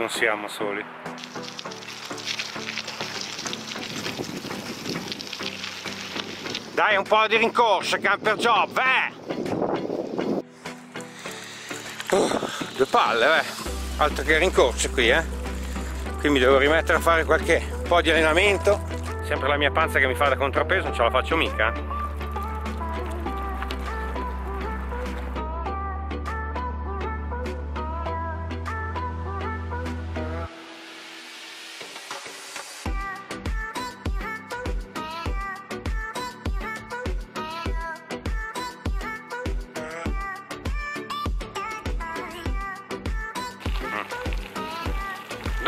non siamo soli. Dai un po' di rincorsa, camper job, eh! Uh, due palle, eh! Altro che rincorsa qui, eh! Qui mi devo rimettere a fare qualche po' di allenamento. Sempre la mia panza che mi fa da contrappeso, non ce la faccio mica.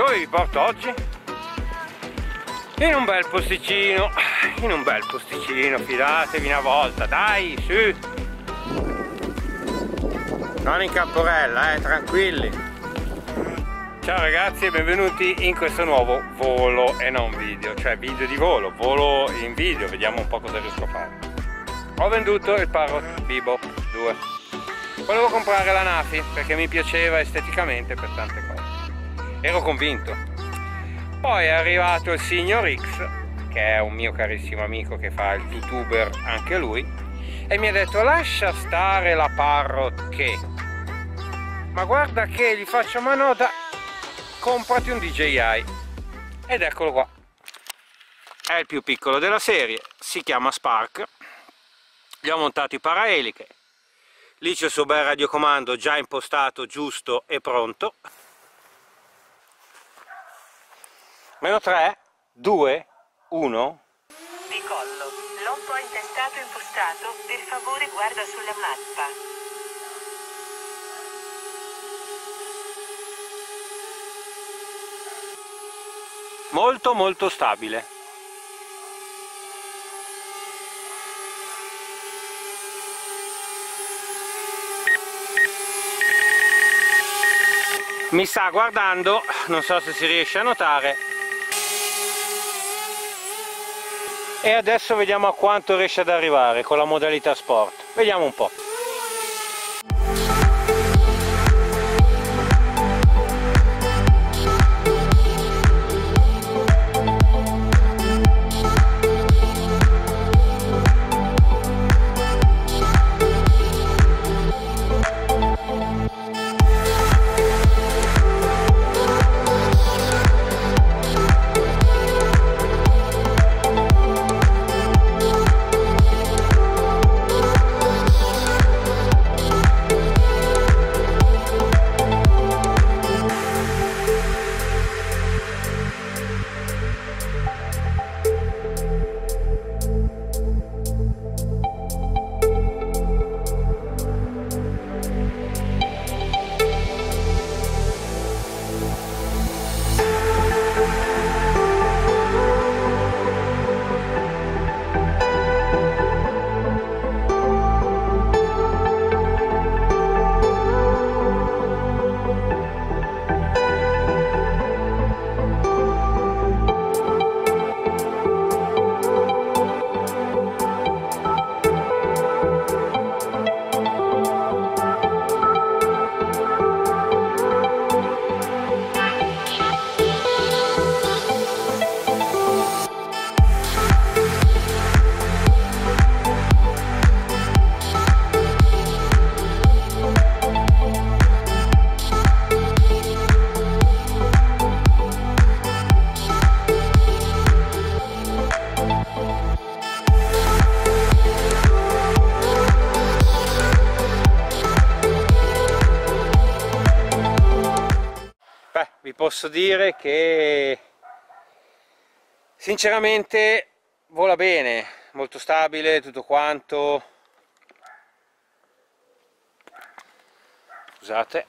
Dove vi porto oggi? In un bel posticino, in un bel posticino, fidatevi una volta, dai, su! Non in camporella, eh, tranquilli! Ciao ragazzi e benvenuti in questo nuovo volo e non video, cioè video di volo, volo in video, vediamo un po' cosa riesco a fare. Ho venduto il Parrot Bebop 2. Volevo comprare la Nafi perché mi piaceva esteticamente per tante cose ero convinto. Poi è arrivato il signor X, che è un mio carissimo amico che fa il youtuber anche lui, e mi ha detto lascia stare la Parrot. Ma guarda che gli faccio manoda, comprati un DJI. Ed eccolo qua. È il più piccolo della serie, si chiama Spark. Gli ho montato i paraeliche. Lì c'è il suo bel radiocomando già impostato, giusto e pronto. Meno 3, 2, 1. Decollo. L'otto intestato impostato, per favore guarda sulla mappa. Molto molto stabile. Mi sta guardando, non so se si riesce a notare. E adesso vediamo a quanto riesce ad arrivare con la modalità sport. Vediamo un po'. Vi posso dire che sinceramente vola bene, molto stabile, tutto quanto. Scusate.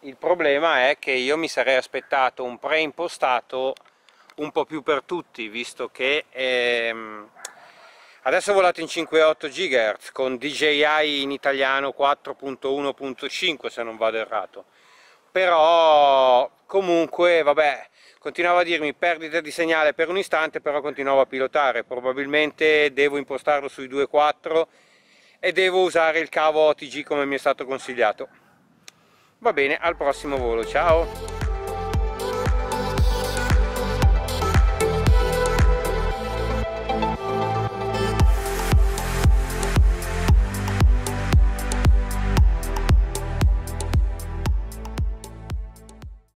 Il problema è che io mi sarei aspettato un preimpostato un po' più per tutti, visto che ehm, adesso ho volato in 5,8 GHz con DJI in italiano 4.1.5 se non vado errato però comunque vabbè continuava a dirmi perdita di segnale per un istante però continuavo a pilotare. Probabilmente devo impostarlo sui 2.4 e devo usare il cavo OTG come mi è stato consigliato. Va bene al prossimo volo ciao